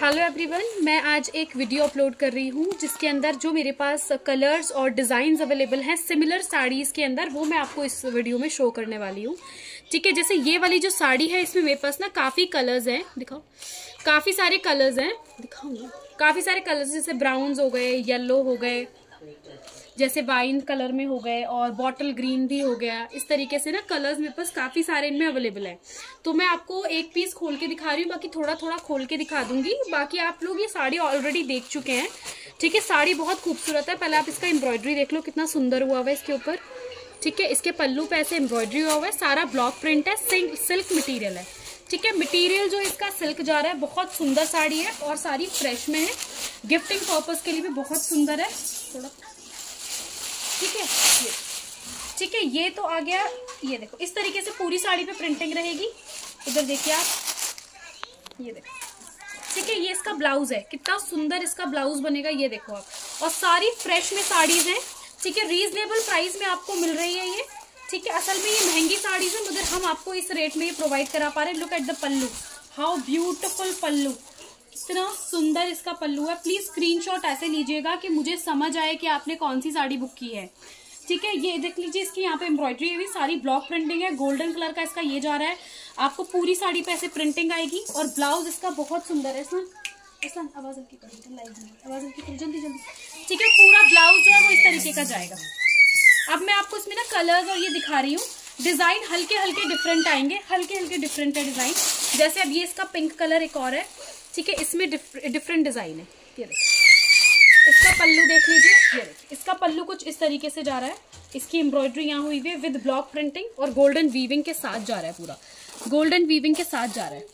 Hello everyone, मैं आज एक वीडियो अपलोड कर रही हूँ, जिसके अंदर जो मेरे पास कलर्स और डिज़ाइंस अवेलेबल हैं, सिमिलर साड़ीज़ के अंदर, वो मैं आपको इस वीडियो में शो करने वाली हूँ। ठीक है, जैसे ये वाली जो साड़ी है, इसमें मेरे पास ना काफ़ी कलर्स हैं, दिखाओ। काफ़ी सारे कलर्स हैं दिखाओ काफ़ी सारे कलर्स, जैसे ब्राउन्स हो गए येल्लो हो गए जैसे वाइन कलर में हो गए और बॉटल ग्रीन भी हो गया, इस तरीके से ना कलर्स मेरे पास काफ़ी सारे इनमें अवेलेबल है। तो मैं आपको एक पीस खोल के दिखा रही हूँ, बाकी थोड़ा थोड़ा खोल के दिखा दूँगी। बाकी आप लोग ये साड़ी ऑलरेडी देख चुके हैं, ठीक है? साड़ी बहुत खूबसूरत है, पहले आप इसका एम्ब्रॉयडरी देख लो, कितना सुंदर हुआ हुआ है इसके ऊपर, ठीक है? इसके पल्लू पे ऐसे एम्ब्रॉयडरी हुआ हुआ है, सारा ब्लॉक प्रिंट है सिल्क मटीरियल है, ठीक है? मटेरियल जो इसका सिल्क जा रहा है, बहुत सुंदर साड़ी है और सारी फ्रेश में है। गिफ्टिंग पर्पज के लिए भी बहुत सुंदर है। थोड़ा ठीक है? ये ठीक है, ये तो आ गया। ये देखो, इस तरीके से पूरी साड़ी पे प्रिंटिंग रहेगी। इधर देखिए आप। ये देखो। ठीक है, ये इसका ब्लाउज है। कितना सुंदर इसका ब्लाउज बनेगा, ये देखो आप। और सारी फ्रेश में साड़ीज हैं। ठीक है रीजनेबल प्राइस में आपको मिल रही है ये। ठीक है, असल में ये महँगी साड़ीज है, मगर हम आपको इस रेट में ये प्रोवाइड करा पा रहे हैं। Look at the pallu. How beautiful pallu. इतना सुंदर इसका पल्लू है। प्लीज़ स्क्रीनशॉट ऐसे लीजिएगा कि मुझे समझ आए कि आपने कौन सी साड़ी बुक की है। ठीक है, ये देख लीजिए, इसकी यहाँ पे एम्ब्रॉयडरी हुई, सारी ब्लॉक प्रिंटिंग है गोल्डन कलर का इसका ये जा रहा है। आपको पूरी साड़ी पे ऐसे प्रिंटिंग आएगी और ब्लाउज इसका बहुत सुंदर है। इसमें आवाज़ हल्की आवाज़ हल्की जल्दी जल्दी। ठीक है, पूरा ब्लाउज जो है वो इस तरीके का जाएगा। अब मैं आपको इसमें ना कलर्स और ये दिखा रही हूँ। डिज़ाइन हल्के हल्के डिफरेंट आएँगे हल्के हल्के डिफरेंट है डिज़ाइन जैसे अब ये इसका पिंक कलर एक और है। ठीक है, इसमें डिफरेंट डिज़ाइन है। ये देखिए इसका पल्लू देख लीजिए। ये देखिए इसका पल्लू कुछ इस तरीके से जा रहा है। इसकी एम्ब्रॉयडरी यहाँ हुई हुई है विद ब्लॉक प्रिंटिंग और गोल्डन वीविंग के साथ जा रहा है पूरा। गोल्डन वीविंग के साथ जा रहा है।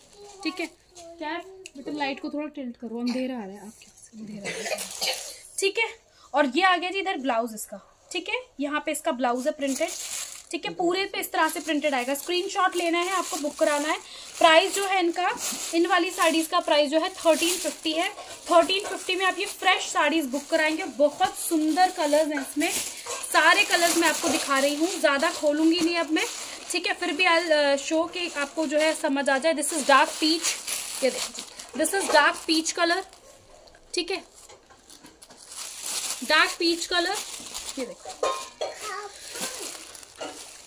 ठीक है? क्या है? बेटा लाइट को थोड़ा टिल्ट करो। अंधेरा आ रहा है आपके अंधेरा ठीक है? और ये आ गया जी इधर ब्लाउज इसका। ठीक है? यहाँ पे इसका ब्लाउज है प्रिंटेड ठीक है, पूरे पे इस तरह से प्रिंटेड आएगा। स्क्रीनशॉट लेना है, आपको बुक कराना है। प्राइस जो है इनका, इन वाली साड़ीज का प्राइस जो है थर्टीन फिफ्टी है। थर्टीन फिफ्टी में आप ये फ्रेश साड़ीज बुक कराएँगे। बहुत सुंदर कलर्स हैं इसमें। सारे कलर्स मैं आपको दिखा रही हूँ। ज़्यादा खोलूँगी नहीं अब मैं। ठीक है, फिर भी आई शो के आपको जो है समझ आ जाए। दिस इज़ डार्क पीच ये देखिए। This is dark peach colour ठीक है। डार्क पीच कलर ये देखो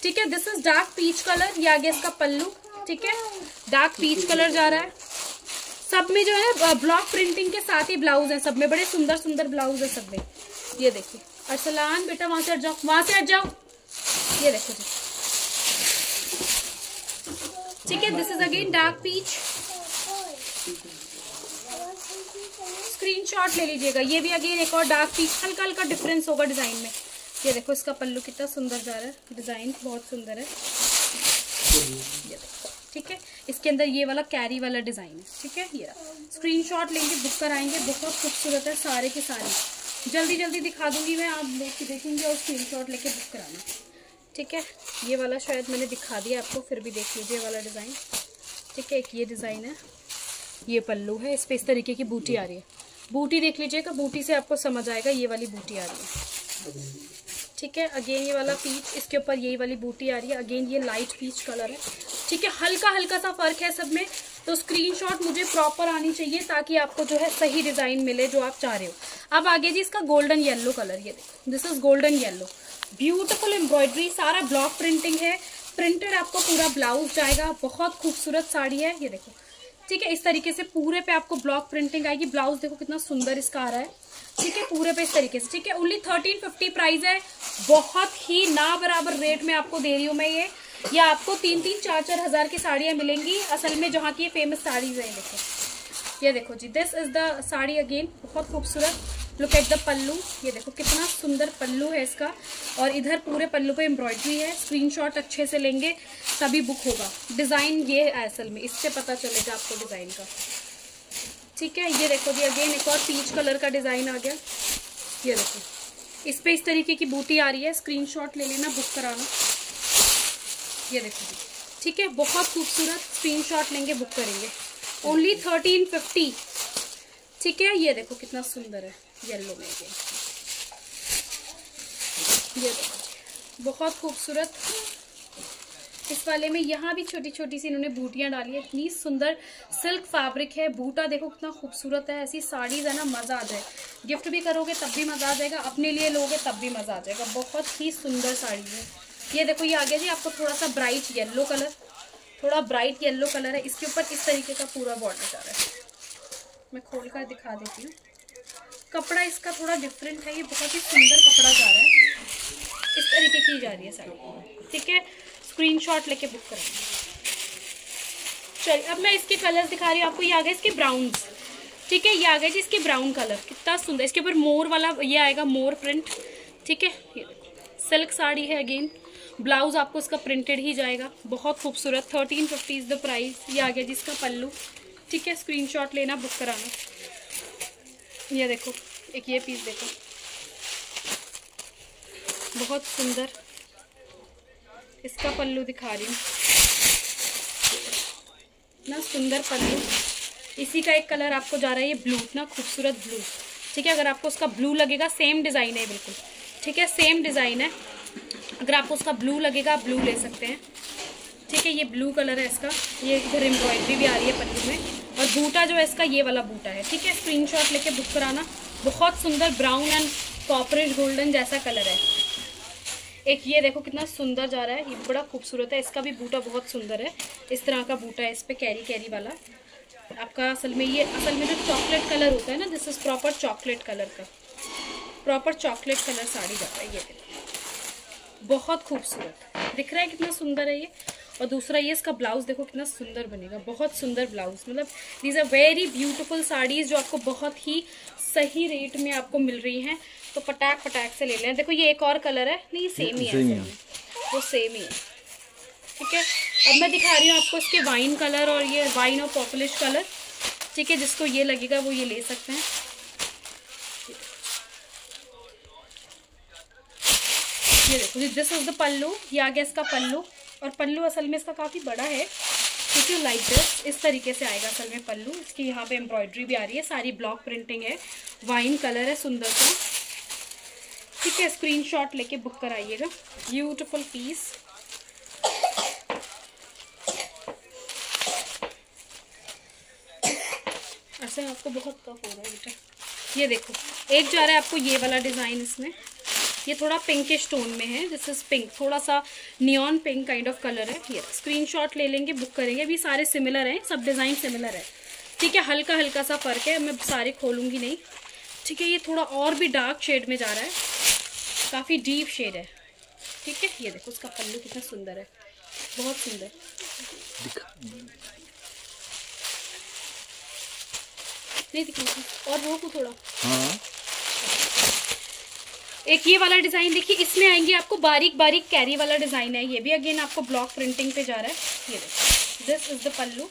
ठीक है this is dark peach colour ये आगे इसका पल्लू, ठीक है? डार्क पीच कलर जा रहा है। सब में जो है ब्लॉक प्रिंटिंग के साथ ही ब्लाउज है, सब में, बड़े सुंदर सुंदर ब्लाउज है सब में। ये देखिए, अरसलान बेटा वहाँ से हट जाओ, वहाँ से हट जाओ। ये देखो जी। ठीक है this is again dark peach screenshot ले लीजिएगा, ये भी अगेन एक और डार्क पीच हल्का हल्का डिफरेंस होगा डिज़ाइन में। ये देखो, इसका पल्लू कितना सुंदर जा रहा है। डिज़ाइन बहुत सुंदर है। ठीक है? इसके अंदर ये वाला कैरी वाला डिज़ाइन है, ठीक है? ये स्क्रीनशॉट लेंगे बुक कराएँगे। बहुत खूबसूरत है, सारे के सारे। जल्दी जल्दी दिखा दूँगी मैं, आप देख देखेंगे और स्क्रीनशॉट लेके बुक कराना। ठीक है? ये वाला शायद मैंने दिखा दिया आपको, फिर भी देख लीजिए वाला डिज़ाइन ठीक है? एक ये डिज़ाइन है। ये पल्लू है। इस पर इस तरीके की बूटी आ रही है। बूटी देख लीजिएगा बूटी से आपको समझ आएगा, ये वाली बूटी आ रही है। ठीक है? अगेन ये वाला पीच इसके ऊपर यही वाली बूटी आ रही है। अगेन ये लाइट पीच कलर है। ठीक है? हल्का हल्का सा फ़र्क है सब में। तो स्क्रीनशॉट मुझे प्रॉपर आनी चाहिए ताकि आपको जो है सही डिज़ाइन मिले जो आप चाह रहे हो। अब आगे जी इसका गोल्डन येलो कलर ये देखो। This is golden yellow beautiful embroidery सारा ब्लॉक प्रिंटिंग है। प्रिंटेड आपको पूरा ब्लाउज जाएगा। बहुत खूबसूरत साड़ी है। ये देखो। ठीक है, इस तरीके से पूरे पे आपको ब्लॉक प्रिंटिंग आएगी। ब्लाउज देखो कितना सुंदर इसका आ रहा है। ठीक है, पूरे पे इस तरीके से। ठीक है ओनली थर्टीन फिफ्टी प्राइस है। बहुत ही ना बराबर रेट में आपको दे रही हूँ मैं ये। या आपको तीन तीन चार चार हज़ार की साड़ियाँ मिलेंगी। असल में जहाँ की ये फ़ेमस साड़ीज है देखो। ये देखो जी this is the sari again बहुत खूबसूरत। लुक एट द पल्लू ये देखो, कितना सुंदर पल्लू है इसका। और इधर पूरे पल्लू पे एम्ब्रॉयडरी है। स्क्रीनशॉट अच्छे से लेंगे, तभी बुक होगा। डिज़ाइन ये है असल में। इससे पता चलेगा आपको डिज़ाइन का। ठीक है, ये देखो जी अगेन एक और पीच कलर का डिज़ाइन आ गया। ये देखो। इस पे इस तरीके की बूटी आ रही है। स्क्रीनशॉट ले लेना बुक कराना। ये देखो जी। ठीक है, बहुत खूबसूरत स्क्रीनशॉट लेंगे बुक करेंगे। ओनली थर्टीन फिफ्टी ठीक है, ये देखो कितना सुंदर है। येलो में ये। बहुत खूबसूरत। इस वाले में यहाँ भी छोटी छोटी सी इन्होंने बूटियाँ डाली है। इतनी सुंदर सिल्क फैब्रिक है। बूटा देखो कितना खूबसूरत है। ऐसी साड़ीज है ना, मज़ा आ जाए। गिफ्ट भी करोगे तब भी मज़ा आ जाएगा। अपने लिए लोगे तब भी मज़ा आ जाएगा। बहुत ही सुंदर साड़ी है। ये देखो, ये आ गया जी आपको थोड़ा सा ब्राइट येल्लो कलर थोड़ा ब्राइट येल्लो कलर है। इसके ऊपर इस तरीके का पूरा बॉर्डर जा रहा है। मैं खोल कर दिखा देती हूँ। कपड़ा इसका थोड़ा डिफरेंट है, ये बहुत ही सुंदर कपड़ा जा रहा है। इस तरीके की जा रही है साड़ी। ठीक है? स्क्रीनशॉट लेके बुक करेंगे चलिए अब मैं इसके कलर्स दिखा रही हूँ। आपको ये आ गए इसके ब्राउन ठीक है? ये आ गए जी इसके ब्राउन कलर कितना सुंदर। इसके ऊपर मोर वाला, ये आएगा मोर प्रिंट ठीक है? ये सिल्क साड़ी है अगेन ब्लाउज आपको इसका प्रिंटेड ही जाएगा। बहुत खूबसूरत। Thirteen fifty is the price ये आ गया जी इसका पल्लू। ठीक है? स्क्रीनशॉट लेना बुक कराना। ये देखो, एक ये पीस देखो। बहुत सुंदर। इसका पल्लू दिखा रही हूँ। ना सुंदर पल्लू। इसी का एक कलर आपको जा रहा है, ये ब्लू ना खूबसूरत ब्लू ठीक है, अगर आपको उसका ब्लू लगेगा सेम डिज़ाइन है बिल्कुल। ठीक है सेम डिज़ाइन है। अगर आपको उसका ब्लू लगेगा, आप ब्लू ले सकते हैं। ठीक है, ये ब्लू कलर है इसका। ये इधर एम्ब्रॉयडरी भी आ रही है पल्लू में। और बूटा जो है इसका ये वाला बूटा है, ठीक है? स्क्रीनशॉट लेके बुक कराना। बहुत सुंदर ब्राउन एंड कॉपरेज गोल्डन जैसा कलर है। एक ये देखो कितना सुंदर जा रहा है, ये बड़ा खूबसूरत है। इसका भी बूटा बहुत सुंदर है। इस तरह का बूटा है, इस पर कैरी कैरी वाला। आपका असल में ये, असल में जो चॉकलेट कलर होता है ना this is proper chocolate colour का। प्रॉपर चॉकलेट कलर साड़ी जाता है ये। बहुत खूबसूरत। दिख रहा है कितना सुंदर है ये? और दूसरा ये इसका ब्लाउज देखो कितना सुंदर बनेगा बहुत सुंदर ब्लाउज। मतलब these are very beautiful saris जो आपको बहुत ही सही रेट में आपको मिल रही हैं। तो पटाख पटाख से ले लें। देखो ये एक और कलर है। नहीं ये सेम ही है वो सेम ही है। ठीक है? अब मैं दिखा रही हूँ आपको इसके वाइन कलर और ये वाइन और पॉपुलिश कलर ठीक है? जिसको ये लगेगा वो ये ले सकते हैं। ये देखो दिस इज़ द पल्लू ये आ गया इसका पल्लू और पल्लू असल में इसका काफ़ी बड़ा है, क्योंकि लाइक दिस इस तरीके से आएगा असल में पल्लू। इसकी यहाँ पे एम्ब्रॉयडरी भी आ रही है, सारी ब्लॉक प्रिंटिंग है। वाइन कलर है, सुंदर सा। ठीक है स्क्रीनशॉट लेके बुक कराइएगा। ब्यूटीफुल पीस ऐसे आपको बहुत कफ हो रहा है बेटा। ये देखो, एक जा रहा है आपको ये वाला डिज़ाइन इसमें। ये थोड़ा पिंकिश टोन में है. दिस इज़ पिंक थोड़ा सा neon pink kind of colour है. ये स्क्रीनशॉट ले लेंगे बुक करेंगे. अभी सारे सिमिलर हैं. सब डिज़ाइन सिमिलर है. ठीक है हल्का हल्का सा फ़र्क है. मैं सारे खोलूँगी नहीं. ठीक है ये थोड़ा और भी डार्क शेड में जा रहा है. काफ़ी डीप शेड है. ठीक है ये देखो उसका पल्लू कितना सुंदर है. बहुत सुंदर. नहीं दिखा। और वो को थोड़ा. हाँ। एक ये वाला डिज़ाइन देखिए, इसमें आएँगे आपको बारीक बारीक कैरी वाला डिज़ाइन है ये भी। अगेन, आपको ब्लॉक प्रिंटिंग पे जा रहा है। ये दिस इज़ द पल्लू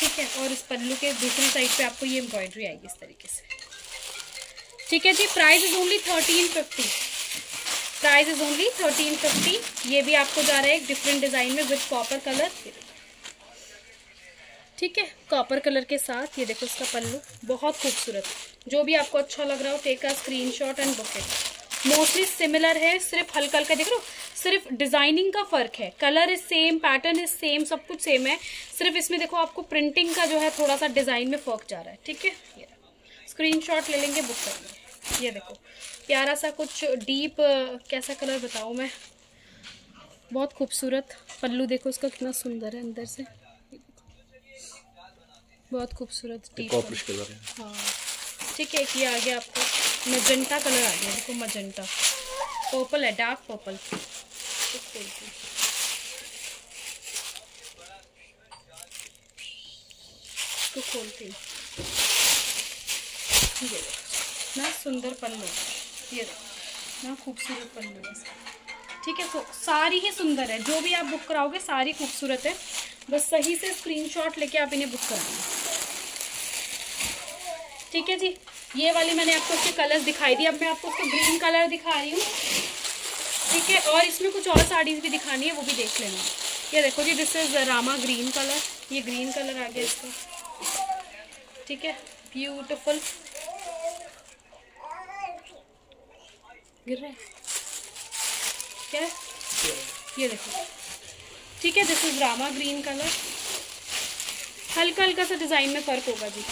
ठीक है, और इस पल्लू के दूसरी साइड पे आपको ये एम्ब्रॉयडरी आएगी इस तरीके से। ठीक है जी price is only thirteen fifty price is only thirteen fifty ये भी आपको जा रहा है एक डिफरेंट डिज़ाइन में विथ कॉपर कलर ठीक है कॉपर कलर के साथ ये देखो इसका पल्लू बहुत खूबसूरत। जो भी आपको अच्छा लग रहा हो टेक का screen shot and book it mostly similar है सिर्फ़ हल्का हल्का देख रहे हो सिर्फ़ डिज़ाइनिंग का फ़र्क है। Colour is same pattern is same सब कुछ सेम है। सिर्फ़ इसमें देखो आपको प्रिंटिंग का जो है थोड़ा सा डिज़ाइन में फ़र्क जा रहा है ठीक है? स्क्रीनशॉट ले लेंगे बुक करेंगे ये देखो प्यारा सा कुछ डीप कैसा कलर बताऊँ मैं? बहुत खूबसूरत। पल्लू देखो उसका कितना सुंदर है अंदर से। बहुत खूबसूरत डीप कलर है। हाँ। ठीक है ये आ गया आपको। मजंटा कलर आ गया, देखो मजंटा। पर्पल है डार्क पर्पल इसको खोलते हैं। इतना सुंदर पल्लू ये इतना खूबसूरत पल्लू ठीक है तो सारी ही सुंदर है। जो भी आप बुक कराओगे, सारी खूबसूरत है। बस सही से स्क्रीनशॉट लेके आप इन्हें बुक कराएँगे ठीक है जी? ये वाली मैंने आपको उसके कलर्स दिखाई दी। अब मैं आपको उसको ग्रीन कलर दिखा रही हूँ। ठीक है, और इसमें कुछ और साड़ीज भी दिखानी है, वो भी देख लेना। ये देखो जी this is Rama green colour ये ग्रीन कलर आ गया इसका। ठीक है ब्यूटिफुल गिर रहा क्या? ये देखो। ठीक है this is Rama green colour हल्का हल्का सा डिज़ाइन में फ़र्क होगा जी।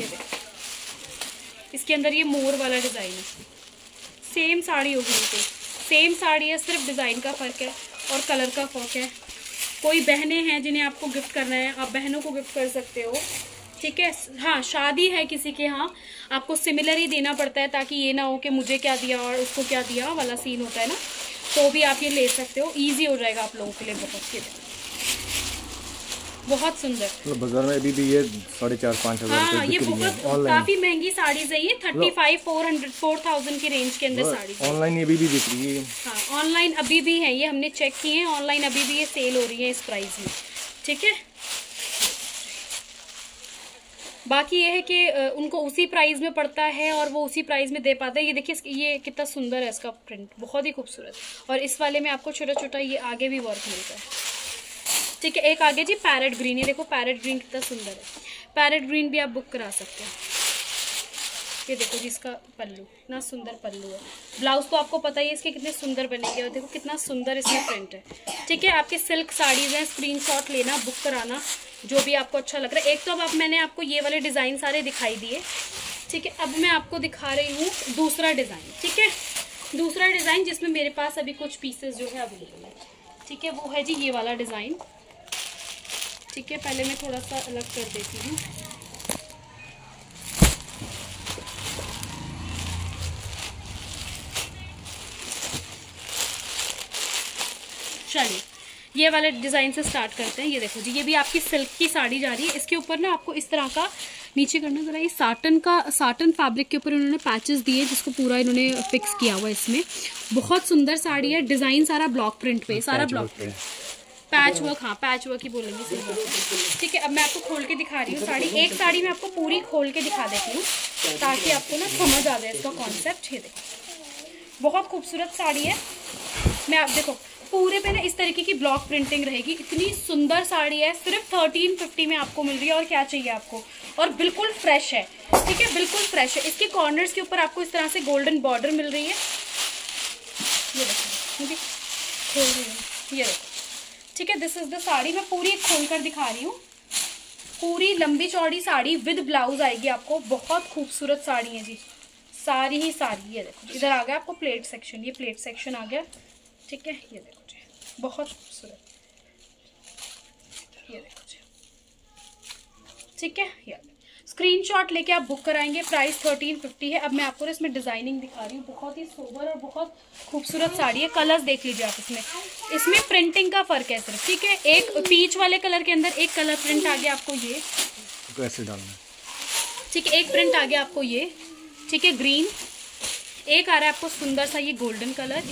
ये देखो। इसके अंदर ये मोर वाला डिज़ाइन है। सेम साड़ी होगी बिल्कुल सेम साड़ी है, सिर्फ़ डिज़ाइन का फ़र्क है और कलर का फ़र्क है। कोई बहनें हैं जिन्हें आपको गिफ्ट करना है, आप बहनों को गिफ्ट कर सकते हो। ठीक है? हाँ शादी है किसी के यहाँ, आपको सिमिलर ही देना पड़ता है ताकि ये ना हो कि मुझे क्या दिया और उसको क्या दिया वाला सीन होता है ना। तो भी आप ये ले सकते हो। ईजी हो जाएगा आप लोगों के लिए बहुत के बहुत सुंदर। तो बाज़ार में अभी भी ये साढ़े चार पाँच हज़ार हाँ ये बहुत काफ़ी महँगी साड़ीज है ये thirty five four hundred four thousand की रेंज के अंदर साड़ी ऑनलाइन ये भी, बिक रही है। हाँ ऑनलाइन अभी भी है ये हमने चेक किए हैं ऑनलाइन अभी भी ये सेल हो रही है इस प्राइस में। ठीक है? बाकी ये है कि उनको उसी प्राइस में पड़ता है और वो उसी प्राइस में दे पाते हैं। ये देखिए ये कितना सुंदर है इसका प्रिंट बहुत ही खूबसूरत। और इस वाले में आपको छोटा छोटा ये आगे भी वर्क मिलता है। ठीक है, एक आगे जी पैरेट ग्रीन ये देखो पैरेट ग्रीन कितना सुंदर है। पैरेट ग्रीन भी आप बुक करा सकते हैं। ये देखो जी, इसका पल्लू, इतना सुंदर पल्लू है। ब्लाउज तो आपको पता ही है, इसके कितने सुंदर बनेंगे। और देखो, कितना सुंदर इसमें प्रिंट है। ठीक है, आपके सिल्क साड़ीज हैं स्क्रीनशॉट लेना बुक कराना, जो भी आपको अच्छा लग रहा है। एक तो अब आप, मैंने आपको ये वाले डिज़ाइन सारे दिखाई दिए। ठीक है, अब मैं आपको दिखा रही हूँ दूसरा डिज़ाइन ठीक है, दूसरा डिज़ाइन जिसमें मेरे पास अभी कुछ पीसेस जो है अवेलेबल है। ठीक है, वो है जी ये वाला डिज़ाइन ठीक है पहले मैं थोड़ा सा अलग कर देती हूँ। चलिए ये वाले डिज़ाइन से स्टार्ट करते हैं। ये देखो जी ये भी आपकी सिल्क की साड़ी जा रही है। इसके ऊपर ना आपको इस तरह का नीचे करना जरा ये साटन का साटन फैब्रिक के ऊपर इन्होंने पैचेस दिए जिसको पूरा इन्होंने फिक्स किया हुआ इसमें। बहुत सुंदर साड़ी है डिज़ाइन सारा ब्लॉक प्रिंट पे सारा ब्लॉक प्रिंट पैच वर्क हाँ पैच वर्क ही बोलेंगे, सही ठीक है, अब मैं आपको खोल के दिखा रही हूँ साड़ी। एक साड़ी मैं आपको पूरी खोल के दिखा देती हूँ, ताकि आपको ना समझ आ जाए इसका कॉन्सेप्ट ये देखो। बहुत खूबसूरत साड़ी है। मैं आप देखो, पूरे पे ना इस तरीके की ब्लॉक प्रिंटिंग रहेगी। इतनी सुंदर साड़ी है, सिर्फ़ थर्टीन फिफ्टी में आपको मिल रही है, और क्या चाहिए आपको? और बिल्कुल फ्रेश है। ठीक है, बिल्कुल फ्रेश है। इसके कॉर्नर्स के ऊपर आपको इस तरह से गोल्डन बॉर्डर मिल रही है। ये देखो मुझे खोल रही हूँ। ये देखो। ठीक है दिस इज़ द साड़ी मैं पूरी खोल कर दिखा रही हूँ। पूरी लंबी चौड़ी साड़ी विद ब्लाउज आएगी आपको। बहुत खूबसूरत साड़ी है जी। सारी ही सारी, ये देखो। इधर आ गया आपको प्लेट सेक्शन ये प्लेट सेक्शन आ गया। ठीक है, ये देखो जी। बहुत खूबसूरत। ये देखो जी। ठीक है, ये स्क्रीनशॉट लेके आप बुक कराएँगे प्राइस थर्टीन फिफ्टी है। अब मैं आपको इसमें डिज़ाइनिंग दिखा रही हूँ। बहुत ही सोबर और बहुत खूबसूरत साड़ी है। कलर्स देख लीजिए आप इसमें। इसमें प्रिंटिंग का फ़र्क है सिर्फ़ ठीक है? एक पीच वाले कलर के अंदर एक कलर प्रिंट आ गया आपको ये। कैसे डालना ठीक है एक प्रिंट आ गया आपको ये। ठीक है ग्रीन एक आ रहा है आपको सुंदर सा ये golden colour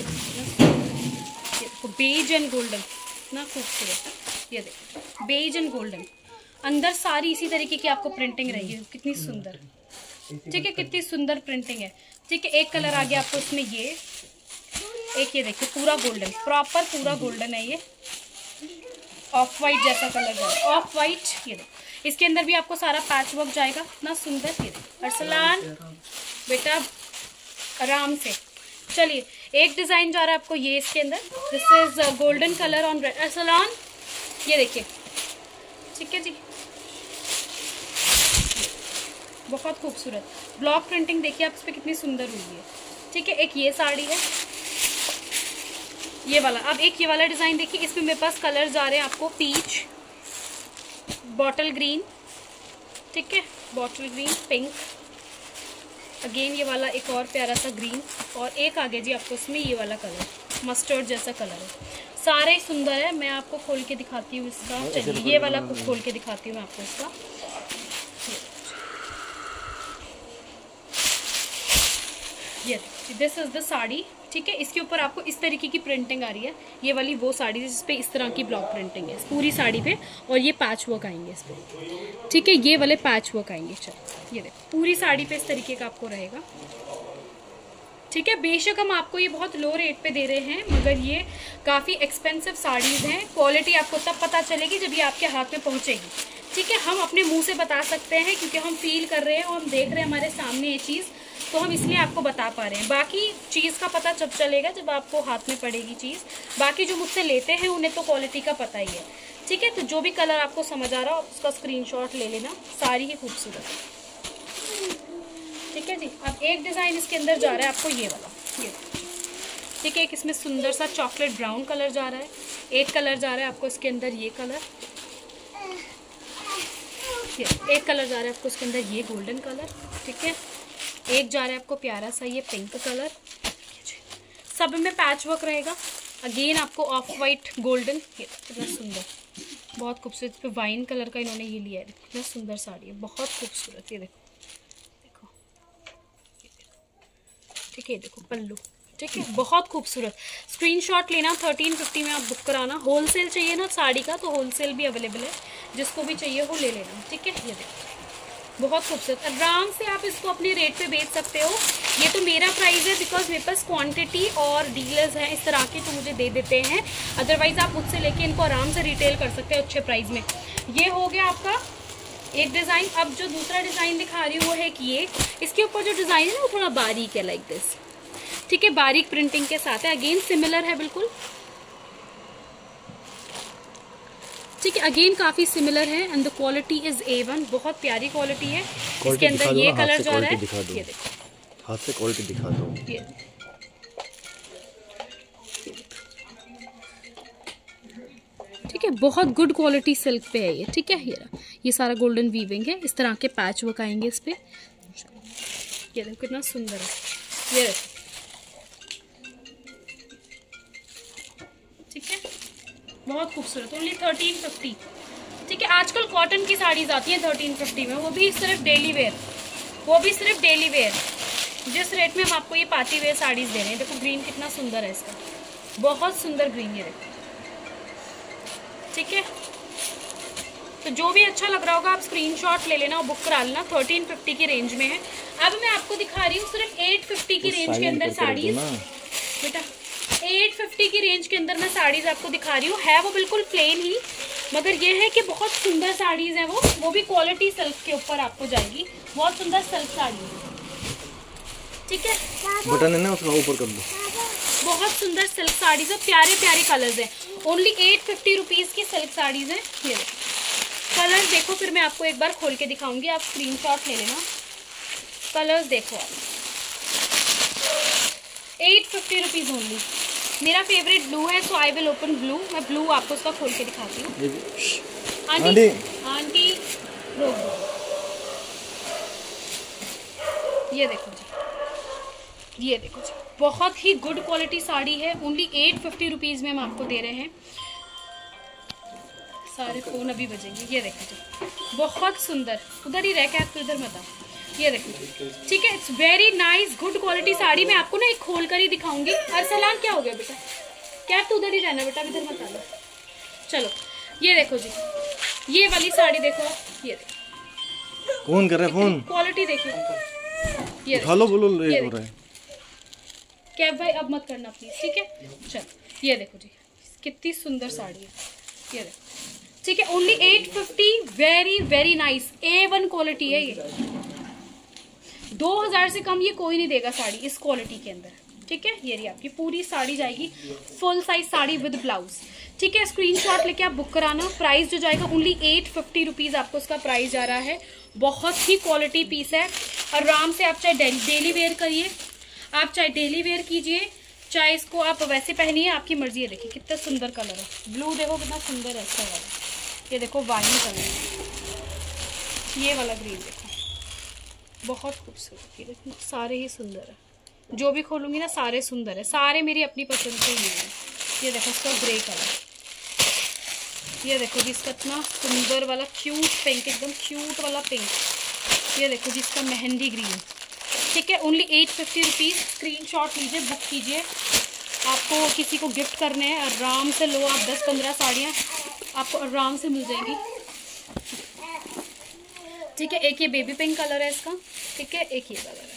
beige and golden ना खूबसूरत। ये देखो बेज एंड गोल्डन अंदर सारी इसी तरीके की आपको प्रिंटिंग रहेगी। कितनी सुंदर। ठीक है, कितनी सुंदर प्रिंटिंग है। ठीक है, एक कलर आ गया आपको इसमें ये। एक ये देखिए, पूरा गोल्डन प्रॉपर पूरा गोल्डन है ये। ऑफ़ वाइट जैसा कलर जाएगा ऑफ़ वाइट ये देखो। इसके अंदर भी आपको सारा पैच वर्क जाएगा। ना सुंदर ये अरसलान, बेटा, आराम से। चलिए, एक डिज़ाइन जा रहा है आपको ये इसके अंदर। This is golden colour on red Arsalan, ये देखिए। ठीक है जी? बहुत खूबसूरत। ब्लॉक प्रिंटिंग देखिए आप इस पर कितनी सुंदर हुई है। ठीक है, एक ये साड़ी है। ये वाला। अब एक ये वाला डिज़ाइन देखिए, इसमें मेरे पास कलर्स आ रहे हैं आपको। पीच बॉटल ग्रीन ठीक है? बॉटल ग्रीन पिंक अगेन ये वाला एक और प्यारा सा ग्रीन और एक आगे जी आपको इसमें, ये वाला कलर मस्टर्ड जैसा कलर है। सारे ही सुंदर है। मैं आपको खोल के दिखाती हूँ इसका। चलिए ये वाला कुछ खोल के दिखाती हूँ मैं आपको इसका। ये दिस इज़ द साड़ी ठीक है? इसके ऊपर आपको इस तरीके की प्रिंटिंग आ रही है। ये वाली वो साड़ी जिस पे इस तरह की ब्लॉक प्रिंटिंग है। पूरी साड़ी पे और ये पैच वर्क आएँगे इस पर ठीक है ये वाले पैच वर्क आएँगे। चलो ये देखो पूरी साड़ी पे इस तरीके का आपको रहेगा। ठीक है, बेशक हम आपको ये बहुत लो रेट पे दे रहे हैं, मगर ये काफ़ी एक्सपेंसिव साड़ीज हैं। क्वालिटी आपको तब पता चलेगी जब ये आपके हाथ में पहुँचेगी। ठीक है, हम अपने मुँह से बता सकते हैं क्योंकि हम फील कर रहे हैं और हम देख रहे हैं हमारे सामने ये चीज़ तो हम इसलिए आपको बता पा रहे हैं। बाकी चीज़ का पता जब चलेगा जब आपको हाथ में पड़ेगी चीज़। बाकी जो मुझसे लेते हैं उन्हें तो क्वालिटी का पता ही है। ठीक है तो जो भी कलर आपको समझ आ रहा हो उसका स्क्रीनशॉट ले लेना। सारी ही खूबसूरत ठीक है जी? अब एक डिज़ाइन इसके अंदर जा रहा है आपको ये वाला। ये। ठीक है, एक इसमें सुंदर सा चॉकलेट ब्राउन कलर जा रहा है। एक कलर जा रहा है आपको इसके अंदर ये कलर ये, एक कलर जा रहा है आपको इसके अंदर ये गोल्डन कलर ठीक है? एक जा रहा है आपको प्यारा सा ये पिंक कलर सब में पैच वर्क रहेगा। अगेन आपको ऑफ़ वाइट गोल्डन ये कितना सुंदर। बहुत खूबसूरत। वाइन कलर का इन्होंने ये लिया है। कितना सुंदर साड़ी है। बहुत खूबसूरत। ये देखो। ठीक है, देखो, पल्लू। ठीक है, बहुत खूबसूरत। स्क्रीनशॉट लेना थर्टीन फिफ्टी में आप बुक कराना। होलसेल चाहिए ना साड़ी का तो होलसेल भी अवेलेबल है। जिसको भी चाहिए वो ले लेना। ठीक है, ये देखो। बहुत खूबसूरत। आराम से आप इसको अपने रेट पे बेच सकते हो। ये तो मेरा प्राइस है बिकॉज़ मेरे पास क्वांटिटी और डीलर्स हैं। इस तरह के तो मुझे दे देते हैं। अदरवाइज़ आप मुझसे लेके इनको आराम से रिटेल कर सकते हो अच्छे प्राइस में। ये हो गया आपका एक डिज़ाइन अब जो दूसरा डिज़ाइन दिखा रही हूँ वो है कि ये। इसके ऊपर जो डिज़ाइन है ना वो थोड़ा बारीक है लाइक दिस ठीक है बारीक प्रिंटिंग के साथ है। अगेन सिमिलर है बिल्कुल। ठीक है अगेन काफ़ी सिमिलर है and the quality is A one बहुत प्यारी क्वालिटी है। इसके अंदर ये कलर जो रहा है ये देखो। हाथ से क्वालिटी दिखा दो। ये। ठीक है, बहुत गुड क्वालिटी सिल्क पे है ये, ठीक है? ये ये सारा गोल्डन वीविंग है, इस तरह के पैच वर्क आएँगे इस पे। ये देखो कितना सुंदर है। ये देखो बहुत खूबसूरत ओनली थर्टीन फिफ्टी ठीक है, आजकल कॉटन की साड़ीज आती हैं थर्टीन फिफ्टी में। वो भी सिर्फ़ डेली वेयर वो भी सिर्फ़ डेली वेयर जिस रेट में हम आपको ये पार्टी वेयर साड़ीज दे रहे हैं, देखो ग्रीन कितना सुंदर है इसका। बहुत सुंदर ग्रीन ये देखो ठीक है? तो जो भी अच्छा लग रहा होगा आप स्क्रीनशॉट ले लेना और बुक करा लेना। थर्टीन फिफ्टी की रेंज में है। अब मैं आपको दिखा रही हूँ सिर्फ़ एट फिफ्टी की रेंज के अंदर साड़ीज। बेटा 850 की रेंज के अंदर मैं साड़ीज आपको दिखा रही हूँ। है वो बिल्कुल प्लेन ही मगर ये है कि बहुत सुंदर साड़ीज हैं वो। वो भी क्वालिटी सिल्क के ऊपर आपको जाएगी। बहुत सुंदर सिल्क साड़ी है। ठीक है? बटन है ना उसका ऊपर कर दो। बहुत सुंदर सिल्क साड़ीज है प्यारे प्यारे कलर्स हैं। ओनली एट फिफ्टी रुपीज़ की सिल्क साड़ीज हैं. ये कलर देखो फिर मैं आपको एक बार खोल के दिखाऊँगी. आप स्क्रीनशॉट ले लेना. कलर्स देखो आप. एट फिफ्टी रुपीज़ ओनली मेरा फेवरेट ब्लू है so I will open blue मैं ब्लू आपको उसका खोल के दिखाती हूँ. आंटी आंटी ये देखो जी. ये देखो जी. बहुत ही गुड क्वालिटी साड़ी है। ओनली एट फिफ्टी रुपीज़ में हम आपको दे रहे हैं। सारे फ़ोन अभी बजेंगे। ये देखो जी। बहुत सुंदर। उधर ही रह के आप तो इधर मत आओ। ये देखो। ठीक है it's very nice good quality sari. मैं आपको ना एक खोल कर ही दिखाऊँगी। अरसलान क्या हो गया बेटा? क्या तो उधर ही रहना बेटा? इधर मत आना। चलो ये देखो जी। ये वाली साड़ी देखो ये देखो। कौन कर रहा है? फ़ोन। क्वालिटी देखो ये हेलो बोलो ले हो रहा है। कैब भाई, अब मत करना प्लीज़ ठीक है? चलो, ये देखो जी, कितनी सुंदर साड़ी है, ये देखो। ठीक है only eight fifty very very nice A one quality है ये। दो हज़ार से कम ये कोई नहीं देगा साड़ी इस क्वालिटी के अंदर, ठीक है? ये रही आपकी पूरी साड़ी जाएगी full size sari with blouse ठीक है स्क्रीनशॉट लेके आप बुक कराना प्राइस जो जाएगा ओनली एट फिफ्टी रुपीज़ आपको उसका प्राइस जा रहा है। बहुत ही क्वालिटी पीस है, आराम से आप चाहे डेली वेयर करिए। आप चाहे डेली वेयर कीजिए, चाहे इसको आप वैसे पहनिए, आपकी मर्ज़ी है। देखिए, कितना सुंदर कलर है। ब्लू देखो कितना सुंदर है इसका वाला ये देखो वाइन कलर ये वाला ग्रीन देखो। बहुत खूबसूरत ये देखो, सारे ही सुंदर है। जो भी खोलूँगी ना, सारे सुंदर है। सारे मेरी अपनी पसंद के ही हैं। ये देखो, इसका ग्रे कलर ये देखो जी, इसका इतना सुंदर वाला क्यूट पिंक एकदम क्यूट वाला पिंक ये देखो जी, इसका मेहंदी ग्रीन ठीक है only eight fifty rupees screen लीजिए बुक कीजिए. आपको किसी को गिफ्ट करने हैं, आराम से लो आप दस पंद्रह साड़ियाँ, आपको आराम से मिल जाएँगी. ठीक है, एक ये बेबी पिंक कलर है इसका. ठीक है, एक ये कलर है.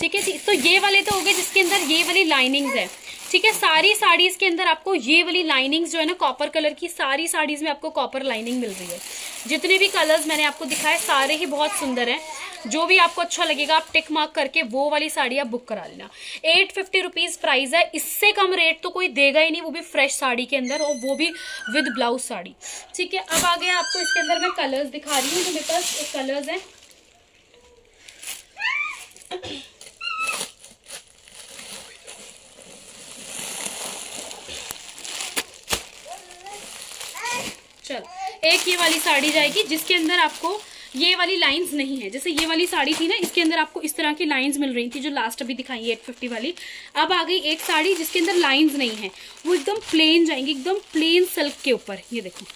ठीक है तो ये वाले तो हो गए जिसके अंदर ये वाली लाइनिंग्स है. ठीक है, सारी साड़ीज के अंदर आपको ये वाली लाइनिंग्स जो है ना कॉपर कलर की सारी साड़ीज में आपको कॉपर लाइनिंग मिल रही है. जितने भी कलर्स मैंने आपको दिखाए, सारे ही बहुत सुंदर हैं. जो भी आपको अच्छा लगेगा, आप टिक मार्क करके वो वाली साड़ी आप बुक करा लेना। एट फिफ्टी रुपीज़ प्राइस है, इससे कम रेट तो कोई देगा ही नहीं, वो भी फ्रेश साड़ी के अंदर और वो भी विद ब्लाउज साड़ी। ठीक है, अब आगे आपको इसके अंदर मैं कलर्स दिखा रही हूँ मेरे पास कलर्स हैं। चल, एक ये वाली साड़ी जाएगी, जिसके अंदर आपको ये वाली लाइंस नहीं है। जैसे ये वाली साड़ी थी ना इसके अंदर आपको इस तरह की लाइंस मिल रही थी जो लास्ट अभी दिखाई एट फिफ्टी वाली। अब आ गई एक साड़ी जिसके अंदर लाइंस नहीं है। वो एकदम प्लेन जाएँगी एकदम प्लेन सिल्क के ऊपर। ये देखो।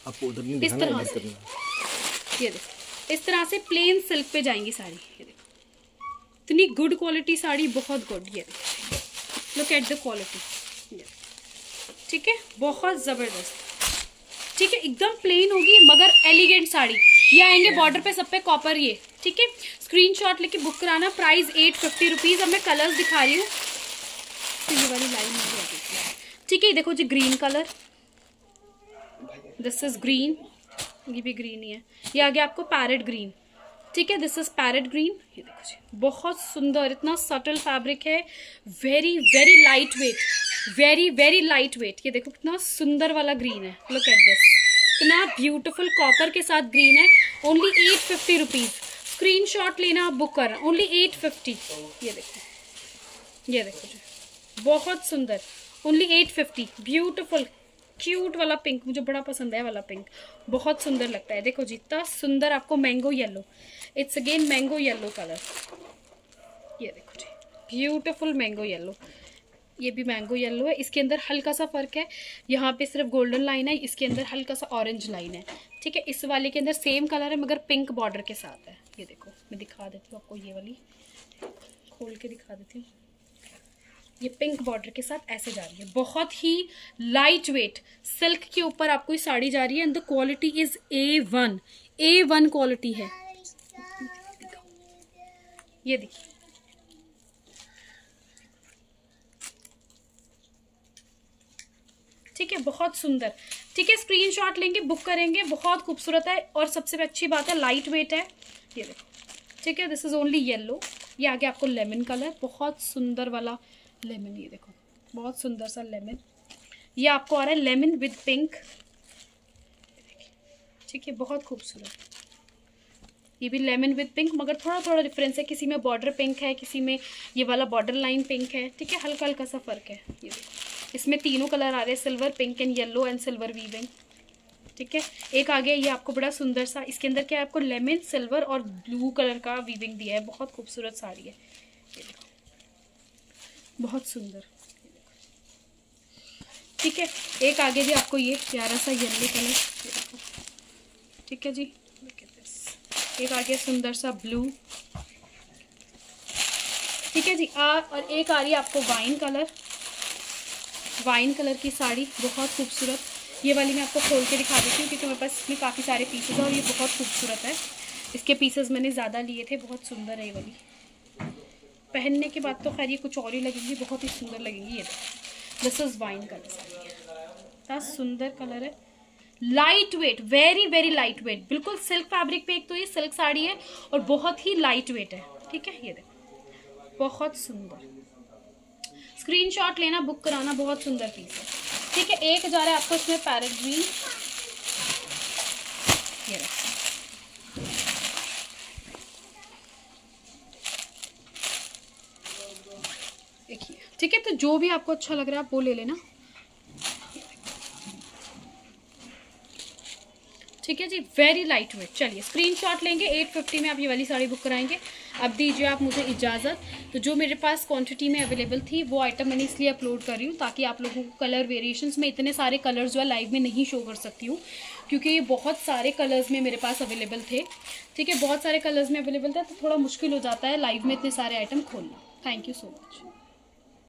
इस तरह से। ये देखो। इस तरह से प्लेन सिल्क पे जाएँगी साड़ी। ये देखो। इतनी गुड क्वालिटी साड़ी बहुत गुड ये लुक एट द क्वालिटी ठीक है? बहुत ज़बरदस्त। ठीक है? एकदम प्लेन होगी मगर एलिगेंट साड़ी। ये आएँगे बॉर्डर पे सब पे कॉपर ये ठीक है? स्क्रीनशॉट लेके बुक कराना प्राइस एट फिफ्टी रुपीज़ अब मैं कलर्स दिखा रही हूँ। ये वाली लाइन ठीक है देखो जी green colour this is green ये भी ग्रीन ही है। ये आ गया आपको पैरेट ग्रीन ठीक है दिस इज़ पैरेट ग्रीन ये देखो जी बहुत सुंदर इतना सटल फैब्रिक है। Very very light weight very very light weight ये देखो कितना सुंदर वाला ग्रीन है। लुक एट दिस इतना ब्यूटीफुल कॉपर के साथ ग्रीन है। Only eight fifty rupees screen shot लेना बुक कर ओनली एट फिफ्टी ये देखो। ये देखो बहुत सुंदर। Only eight fifty beautiful cute वाला पिंक मुझे बड़ा पसंद है वाला पिंक बहुत सुंदर लगता है। देखो जी, इतना सुंदर आपको mango yellow it's again mango yellow colour ये देखो जी। ब्यूटिफुल मैंगो येलो ये भी मैंगो येलो है। इसके अंदर हल्का सा फ़र्क है। यहाँ पे सिर्फ़ गोल्डन लाइन है, इसके अंदर हल्का सा ऑरेंज लाइन है। ठीक है, इस वाले के अंदर सेम कलर है, मगर पिंक बॉर्डर के साथ है। ये देखो, मैं दिखा देती हूँ आपको ये वाली। खोल के दिखा देती हूँ। ये पिंक बॉर्डर के साथ ऐसे जा रही है। बहुत ही लाइट वेट सिल्क के ऊपर आपको ये साड़ी जा रही है। And the quality is A one A one quality है। ये देखिए। ठीक है, बहुत सुंदर। ठीक है स्क्रीनशॉट लेंगे बुक करेंगे, बहुत खूबसूरत है और सबसे अच्छी बात है लाइट वेट है। ये देखो। ठीक है दिस इज़ ओनली येलो ये आगे आपको लेमन कलर बहुत सुंदर वाला लेमन ये देखो। बहुत सुंदर सा लेमन ये आपको आ रहा है लेमन विद पिंक ठीक है, बहुत खूबसूरत। ये भी लेमन विद पिंक मगर थोड़ा थोड़ा डिफरेंस है। किसी में बॉर्डर पिंक है, किसी में ये वाला बॉर्डर लाइन पिंक है। ठीक है हल्का हल्का सा फ़र्क है। ये देखो। इसमें तीनों कलर आ रहे हैं, silver pink and yellow and silver weaving ठीक है? एक आ गया ये आपको बड़ा सुंदर सा, इसके अंदर क्या है? आपको लेमन सिल्वर और ब्लू कलर का वीविंग दिया है। बहुत खूबसूरत साड़ी है। बहुत सुंदर। ठीक है? एक आगे भी आपको ये प्यारा सा येलो कलर ठीक है जी? एक आगे सुंदर सा ब्लू ठीक है जी? आ, और एक आ रही है आपको वाइन कलर वाइन कलर की साड़ी, बहुत खूबसूरत। ये वाली मैं आपको खोल के दिखा देती हूँ, क्योंकि मेरे पास इसमें काफ़ी सारे पीसेज हैं और ये बहुत खूबसूरत है। इसके पीसेज मैंने ज़्यादा लिए थे, बहुत सुंदर है ये वाली। पहनने के बाद तो खैर ये कुछ और ही लगेंगी, बहुत ही सुंदर लगेंगी ये। This is wine colour sari. इतना सुंदर कलर है। Light weight very very light weight बिल्कुल सिल्क फैब्रिक पे एक तो ये सिल्क साड़ी है और बहुत ही लाइट वेट है। ठीक है, ये देखो। बहुत सुंदर। स्क्रीनशॉट लेना बुक कराना बहुत सुंदर पीस है। ठीक है, एक हज़ार है आपको इसमें पैरेट ग्रीन देखिए, ठीक है तो जो भी आपको अच्छा लग रहा है आप वो ले लेना। ठीक है जी वेरी लाइट वेट चलिए स्क्रीनशॉट लेंगे 850 में आप ये वाली साड़ी बुक कराएँगे। अब दीजिए आप मुझे इजाज़त। तो जो मेरे पास क्वांटिटी में अवेलेबल थी, वो आइटम मैंने इसलिए अपलोड कर रही हूँ ताकि आप लोगों को कलर वेरिएशंस में इतने सारे कलर्स जो है लाइव में नहीं शो कर सकती हूँ, क्योंकि ये बहुत सारे कलर्स में मेरे पास अवेलेबल थे। ठीक है, बहुत सारे कलर्स में अवेलेबल थे तो थोड़ा मुश्किल हो जाता है लाइव में इतने सारे आइटम खोलना। Thank you so much